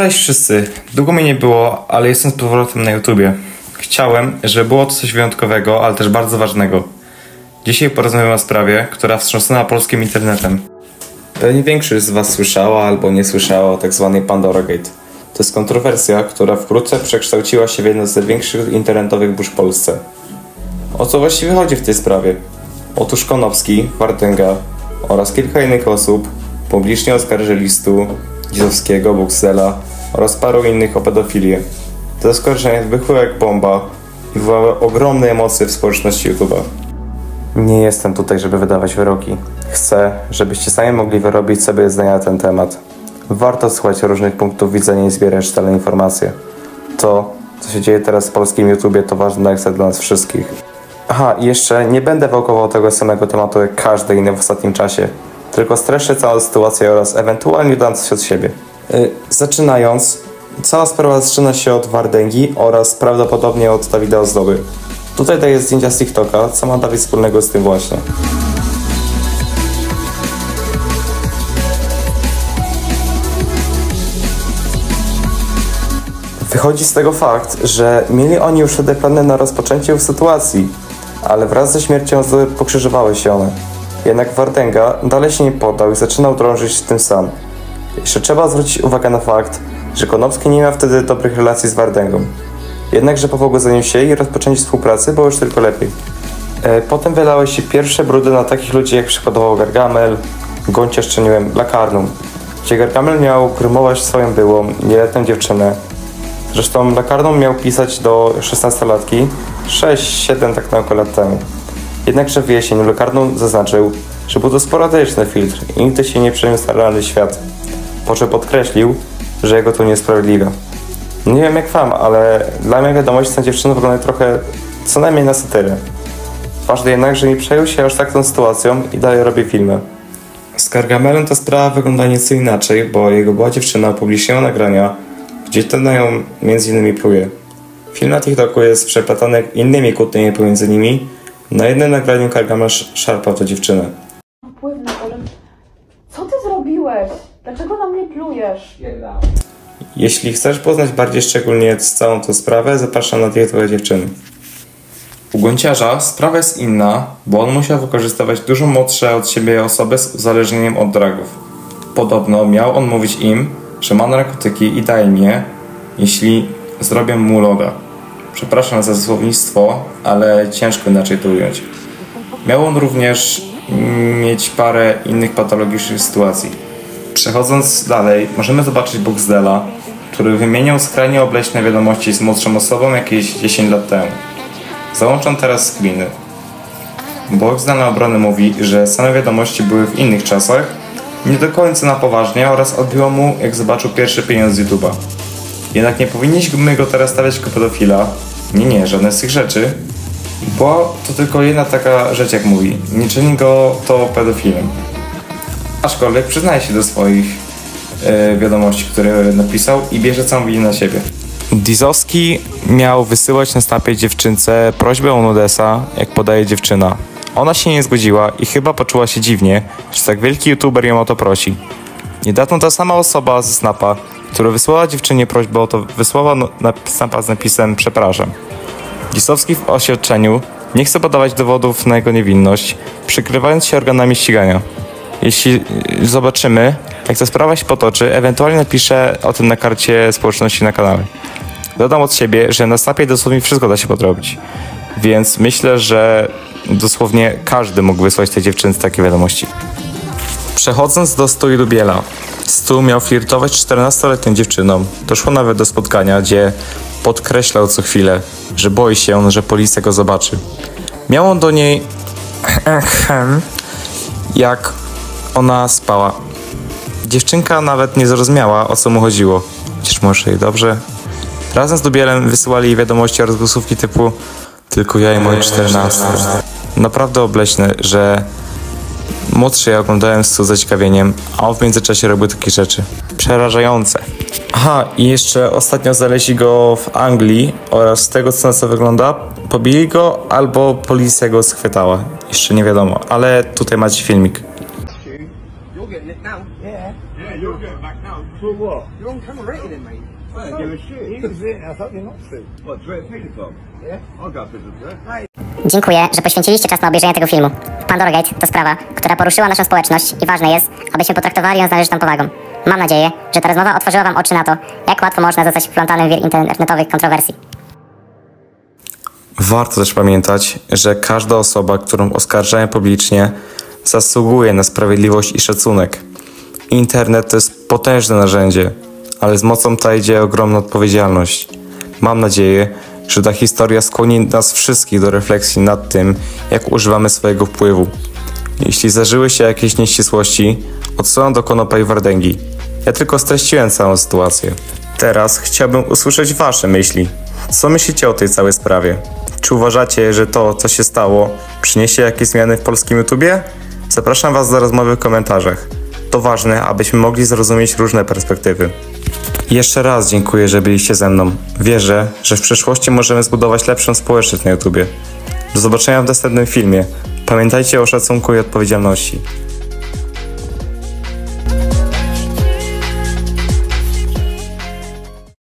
Cześć wszyscy. Długo mnie nie było, ale jestem z powrotem na YouTubie. Chciałem, żeby było to coś wyjątkowego, ale też bardzo ważnego. Dzisiaj porozmawiam o sprawie, która wstrząsnęła polskim internetem. Pewnie większość z Was słyszała albo nie słyszała o tak zwanej Pandora Gate. To jest kontrowersja, która wkrótce przekształciła się w jedno z największych internetowych burz w Polsce. O co właściwie chodzi w tej sprawie? Otóż Konopski, Wartęga oraz kilka innych osób publicznie oskarżyli Stu, Dzisowskiego, Buxela oraz paru innych o pedofilię. Te oskarżenia wybuchły jak bomba i wywołały ogromne emocje w społeczności YouTube'a. Nie jestem tutaj, żeby wydawać wyroki. Chcę, żebyście sami mogli wyrobić sobie zdania na ten temat. Warto słuchać różnych punktów widzenia i zbierać czytelne informacje. To, co się dzieje teraz w polskim YouTubie, to ważna lekcja dla nas wszystkich. Aha, i jeszcze nie będę wałkował tego samego tematu jak każdy inny w ostatnim czasie, tylko streszczę całą sytuację oraz ewentualnie dam coś od siebie. Yy, zaczynając, cała sprawa zaczyna się od Wardęgi oraz prawdopodobnie od Dawida Ozdoby. Tutaj daję zdjęcia z TikToka, co ma Dawid wspólnego z tym właśnie. Wychodzi z tego fakt, że mieli oni już wtedy plany na rozpoczęcie sytuacji, ale wraz ze śmiercią pokrzyżowały się one. Jednak Wardęga dalej się nie poddał i zaczynał drążyć tym sam. Jeszcze trzeba zwrócić uwagę na fakt, że Konopski nie miał wtedy dobrych relacji z Wardęgą. Jednakże po pogodzeniu się i rozpoczęciu współpracy było już tylko lepiej. E, Potem wylały się pierwsze brudy na takich ludzi jak przykładowo Gargamel, Goncia Szczeniłem, Lakarnum, gdzie Gargamel miał grymować swoją byłą, nieletnią dziewczynę. Zresztą Lakarnum miał pisać do 16-latki 6-7 tak na lat temu. Jednakże w jesień Lakarnum zaznaczył, że był to sporadyczny filtr i nigdy się nie przeniósł na realny świat. Po czym podkreślił, że jego to niesprawiedliwe. Nie wiem jak wam, ale dla mnie wiadomość ta dziewczyna wygląda trochę co najmniej na satyrę. Ważne jednak, że nie przejął się aż tak tą sytuacją i dalej robi filmy. Z Gargamelem ta sprawa wygląda nieco inaczej, bo jego była dziewczyna opubliczniła nagrania, gdzie ten na nią między innymi pluje. Film na TikToku jest przeplatany innymi kłótniami pomiędzy nimi. Na jednym nagraniu Gargamel szarpał tę dziewczynę. wpływ na to, ale... Co ty zrobiłeś? Dlaczego na mnie plujesz? Jeśli chcesz poznać bardziej szczególnie całą tę sprawę, zapraszam na TikToka dziewczyny. U Gonciarza sprawa jest inna, bo on musiał wykorzystywać dużo młodsze od siebie osoby z uzależnieniem od dragów. Podobno miał on mówić im, że ma narkotyki i daje mnie, jeśli zrobię mu loga. Przepraszam za słownictwo, ale ciężko inaczej to ująć. Miał on również mieć parę innych patologicznych sytuacji. Przechodząc dalej, możemy zobaczyć Boxdela, który wymieniał skrajnie obleśne wiadomości z młodszą osobą jakieś 10 lat temu. Załączam teraz screeny. Boxdel na obronę mówi, że same wiadomości były w innych czasach, nie do końca na poważnie oraz odbiło mu, jak zobaczył pierwszy pieniądz z YouTube'a. Jednak nie powinniśmy go teraz stawiać jako pedofila. Nie, nie, żadne z tych rzeczy. Bo to tylko jedna taka rzecz, jak mówi. Nie czyni go to pedofilem. Aczkolwiek przyznaje się do swoich e, wiadomości, które napisał i bierze całą winę na siebie. Dizowski miał wysyłać na snapie dziewczynce prośbę o nudesa, jak podaje dziewczyna. Ona się nie zgodziła i chyba poczuła się dziwnie, że tak wielki youtuber ją o to prosi. Niedawno ta sama osoba ze snapa, która wysłała dziewczynie prośbę o to, wysłała no, na, snapa z napisem przepraszam. Lisowski w oświadczeniu nie chce podawać dowodów na jego niewinność, przykrywając się organami ścigania. Jeśli zobaczymy, jak ta sprawa się potoczy, ewentualnie napiszę o tym na karcie społeczności na kanale. Dodam od siebie, że na snapie dosłownie wszystko da się podrobić. Więc myślę, że dosłownie każdy mógł wysłać tej dziewczynce takie wiadomości. Przechodząc do Stu i Lubiela. Stu miał flirtować z 14-letnią dziewczyną. Doszło nawet do spotkania, gdzie podkreślał co chwilę, że boi się, że policja go zobaczy. Miał on do niej jak ona spała. Dziewczynka nawet nie zrozumiała, o co mu chodziło. Chociaż może jej dobrze. Razem z Dubielem wysyłali wiadomości oraz głosówki typu tylko ja i moje 14. Naprawdę obleśne, że młodszy ja oglądałem z zaciekawieniem, a on w międzyczasie robił takie rzeczy. Przerażające. Aha, i jeszcze ostatnio znaleźli go w Anglii oraz z tego co na co wygląda, pobili go albo policja go schwytała. Jeszcze nie wiadomo, ale tutaj macie filmik. You'll get it now. Yeah. Yeah, you'll get it back now. For what? You're on camera rating him, mate. I don't give a shit. He was in. I told you not to. What? Yeah. I'll go. Dziękuję, że poświęciliście czas na obejrzenie tego filmu. Pandoragate to sprawa, która poruszyła naszą społeczność i ważne jest, abyśmy potraktowali ją z należytą powagą. Mam nadzieję, że ta rozmowa otworzyła Wam oczy na to, jak łatwo można zostać wplątanym w wir internetowych kontrowersji. Warto też pamiętać, że każda osoba, którą oskarżają publicznie, zasługuje na sprawiedliwość i szacunek. Internet to jest potężne narzędzie, ale z mocą ta idzie ogromna odpowiedzialność. Mam nadzieję, że ta historia skłoni nas wszystkich do refleksji nad tym, jak używamy swojego wpływu. Jeśli zdarzyły się jakieś nieścisłości, odsyłam do Konopa i Wardęgi. Ja tylko streściłem całą sytuację. Teraz chciałbym usłyszeć Wasze myśli. Co myślicie o tej całej sprawie? Czy uważacie, że to, co się stało, przyniesie jakieś zmiany w polskim YouTubie? Zapraszam Was do rozmowy w komentarzach. To ważne, abyśmy mogli zrozumieć różne perspektywy. Jeszcze raz dziękuję, że byliście ze mną. Wierzę, że w przyszłości możemy zbudować lepszą społeczność na YouTubie. Do zobaczenia w następnym filmie. Pamiętajcie o szacunku i odpowiedzialności.